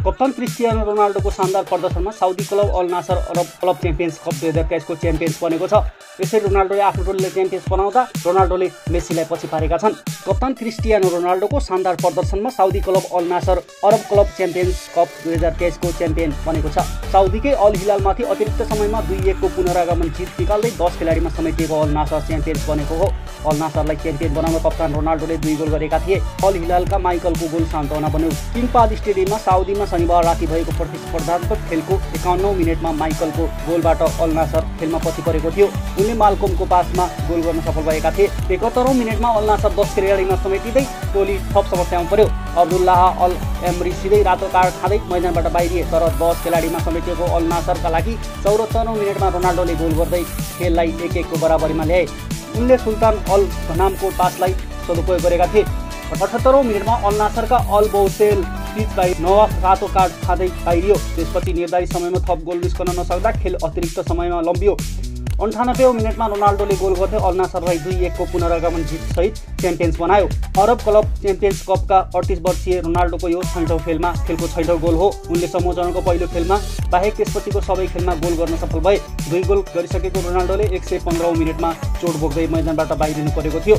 कप्तान क्रिस्टियानो रोनाल्डोको शानदार प्रदर्शनमा Saudi club Al Nassr Arab club champions cup दुई हजार तेइसको च्याम्पियन्स बनेको छ। यसरी रोनाल्डोले आफ्नो टोलीले च्याम्पियन्स बनाउँदा रोनाल्डोले मेस्सीलाई पछि पारेका छन्। कप्तान क्रिस्टियानो रोनाल्डोको शानदार प्रदर्शनमा Saudi club Al Nassr Arab club champions cup दुई हजार तेइसको च्याम्पियन बनेको छ। साउदीकै अल हिलालमाथि अतिरिक्त समयमा दुई एकको पुनरागमन जित निकाल्दै दस खेलाडीमा समेटिएको अल नासर च्याम्पियन्स बनेको हो। अल नासरलाई च्याम्पियन बनाउन कप्तान रोनाल्डोले दुई गोल गरेका थिए। अल हिलालका माइकलको गोल सान्तवना बन्यो। किङपाद स्टेडियममा साउदीमा शनिबार राति भएको प्रतिस्पर्धात्मक खेलको एकाउन्नौ मिनटमा माइकलको गोलबाट अल नासर खेलमा पछि परेको थियो। उनले मालकोमको पासमा गोल गर्न सफल भएका थिए। एकहत्तरौँ मिनटमा अल नासर दस खेलाडीमा समेटिँदै टोली थप समस्यामा पर्यो। अब्दुल्लाह अल एमरी सिधै रातो कार्ड खाँदै मैदानबाट बाहिरिए तर दस खेलाडीमा समेटिएको अल नासरका लागि चौरात्तरौँ मिनटमा रोनाल्डोले गोल गर्दै खेललाई एक एकको बराबरीमा ल्याए। उनले सुल्तान अल घनामको पासलाई सदुपयोग गरेका थिए। अठहत्तरौँ मिनटमा अल नासरका अल बौसेल पिच बाहिर नवाफ रातो कार्ड खाँदै बाहिरियो त्यसपछि निर्धारित समयमा थप गोल निस्कन नसक्दा खेल अतिरिक्त समयमा लम्बियो। अन्ठानब्बे मिनटमा रोनाल्डोले गोल गर्दै अल नासरलाई दुई एकको पुनरागमन जितसहित च्याम्पियन्स बनायो। अरब क्लब च्याम्पियन्स कपका अडतिस वर्षीय रोनाल्डोको यो छैटौँ खेलमा खेलको छैटौँ गोल हो। उनले समूहजनको पहिलो खेलमा बाहेक त्यसपछिको सबै खेलमा गोल गर्न सफल भए। दुई गोल गरिसकेको रोनाल्डोले एक सय पन्ध्रौँ मिनटमा चोट बोक्दै मैदानबाट बाहिरिनु परेको थियो।